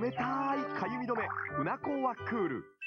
冷たいかゆみ止め、うなこはクール。